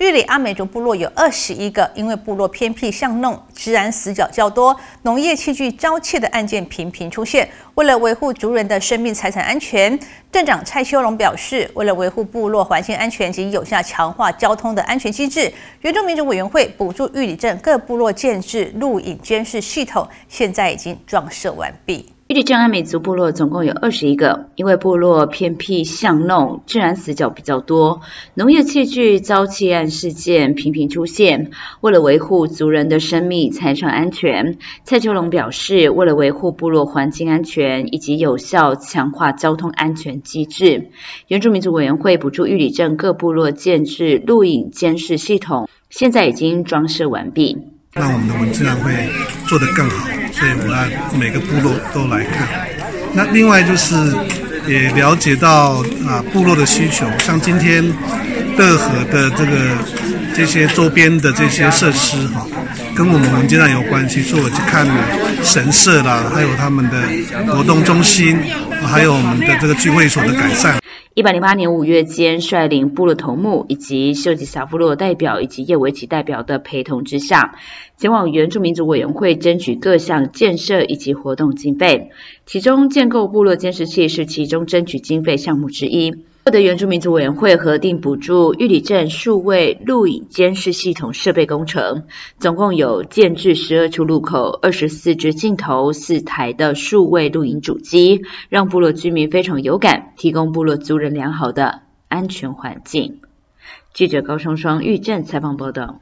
玉里阿美族部落有二十一个，因为部落偏僻巷弄，治安死角较多，农业器具遭窃的案件频频出现。为了维护族人的生命财产安全，镇长蔡修龙表示，为了维护部落环境安全及有效强化交通的安全机制，原住民族委员会补助玉里镇各部落建制录影监视系统，现在已经装设完毕。玉里镇阿美族部落总共有二十一个，因为部落偏僻巷弄，自然死角比较多，农业器具遭窃案事件频频出现。为了维护族人的生命财产安全，蔡秋龙表示，为了维护部落环境安全以及有效强化交通安全机制，原住民族委员会补助玉里镇各部落建制录影监视系统，现在已经装设完毕。让我们的文自然会做得更好，所以我要每个部落都来看。那另外就是也了解到啊部落的需求，像今天乐河的这个这些周边的这些设施哈，跟我们文自然有关系，所以我去看神社啦，还有他们的活动中心，还有我们的这个聚会所的改善。一百零八年五月间，率领部落头目以及秀吉萨夫洛代表以及叶维奇代表的陪同之下，前往原住民族委员会争取各项建设以及活动经费，其中建构部落监视器是其中争取经费项目之一。获得原住民族委员会核定补助，玉里镇数位录影监视系统设备工程，总共有建制十二处路口、二十四支镜头、四台的数位录影主机，让部落居民非常有感，提供部落族人良好的安全环境。记者高双双玉镇采访报道。